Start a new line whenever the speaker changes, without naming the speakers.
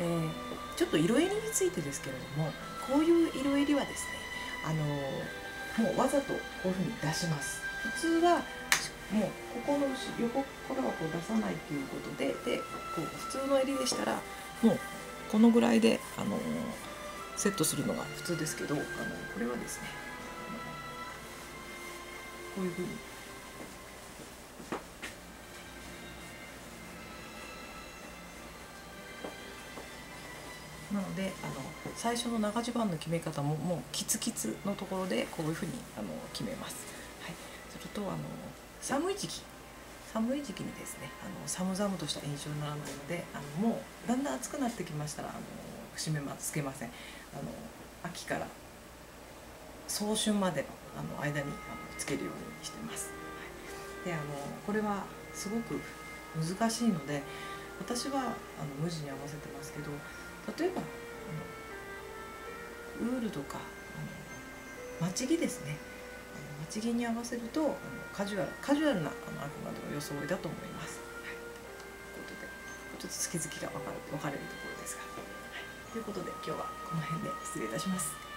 えー、ちょっと色襟についてですけれどもこういう色襟はですねあのもうわざとこういうふうに出します。普通はもうここの横からはこう出さないということででこう普通の襟でしたらもうこのぐらいであのセットするのが普通ですけどあのこれはですねこういうふうになのであの最初の長襦袢の決め方ももうキツキツのところでこういうふうにあの決めます。はい、するとあの寒い時期寒い時期にですねあの寒々とした印象にならないのであのもうだんだん暑くなってきましたらあの締めまつけませんあの秋から早春までのあの間にあのつけるようにしてます。はい、であのこれはすごく難しいので私はあの無地に合わせてますけど例えばウールとかあのまちぎですね待ちぎに合わせるとあのカジュアルカジュアルなあのあくまでも装いだと思います。はい、ということでちょっと月々が分かる分かれるところですが、はい、ということで今日はこの辺で失礼いたします。